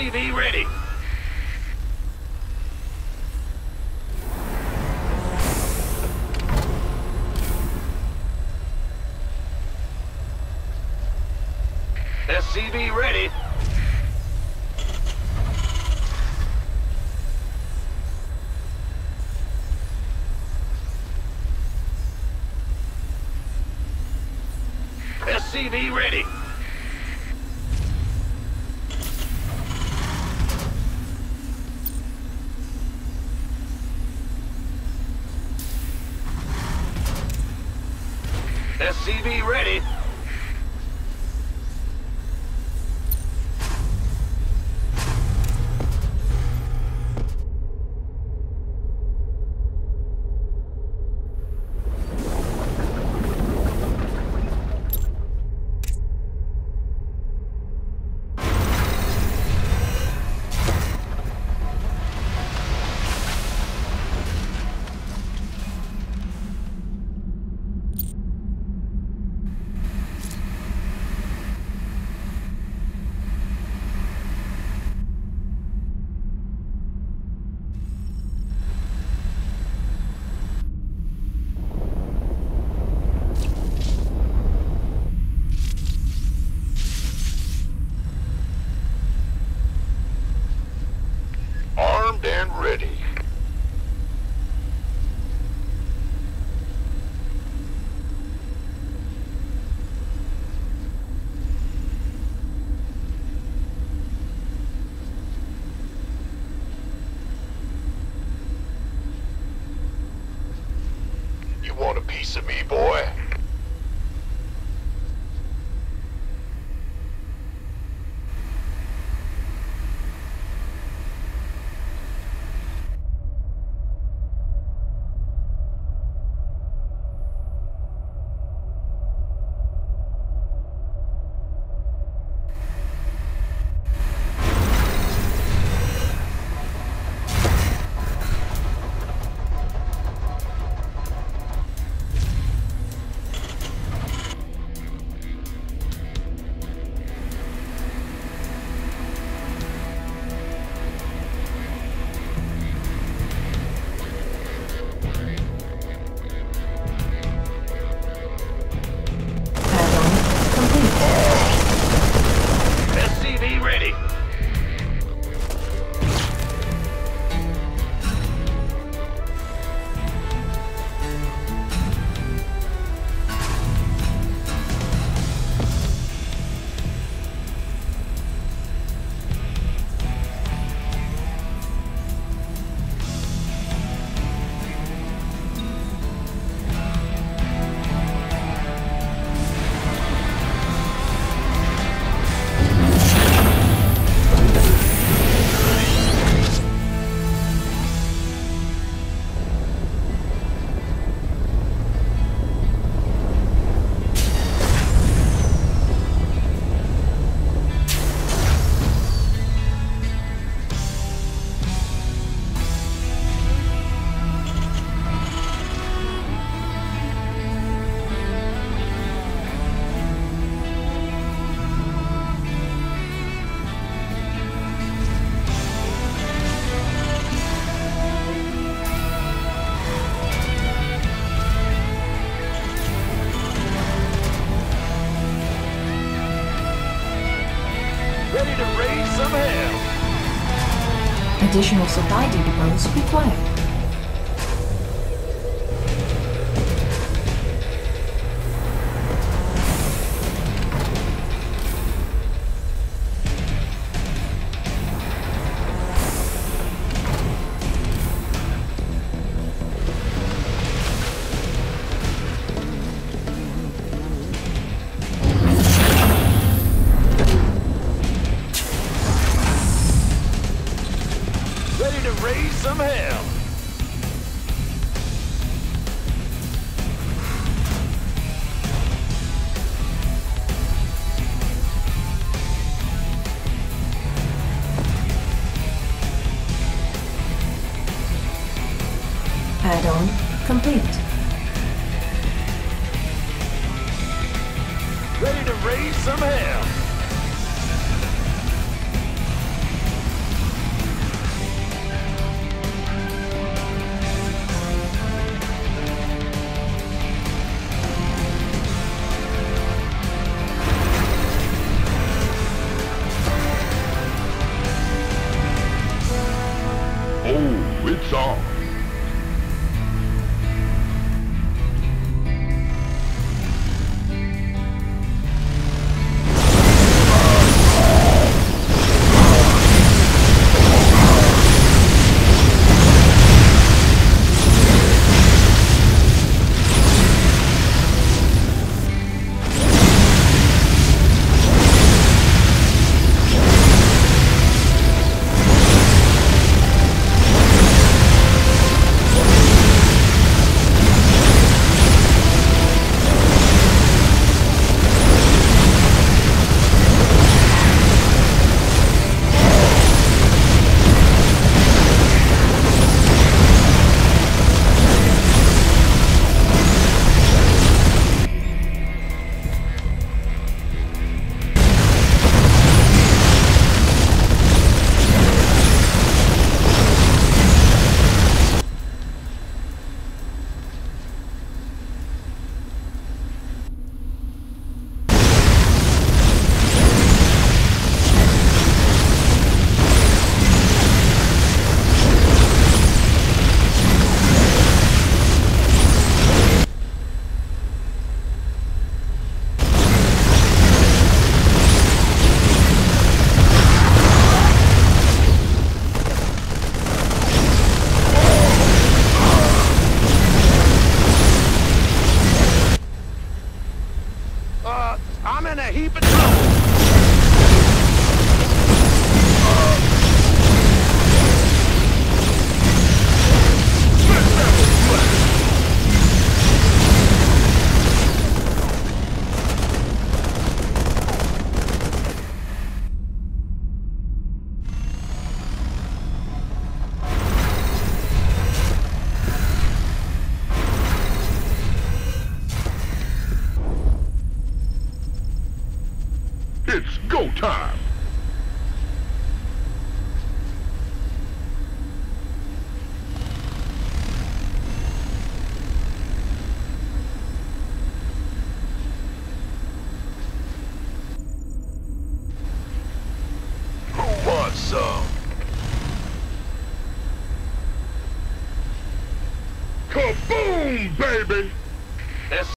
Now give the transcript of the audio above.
SCV ready. SCV ready. SCV ready. Armed piece of me, boy? Additional supply depots required. Complete. Ready to raise some hell. Oh, it's on.